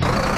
Brrr.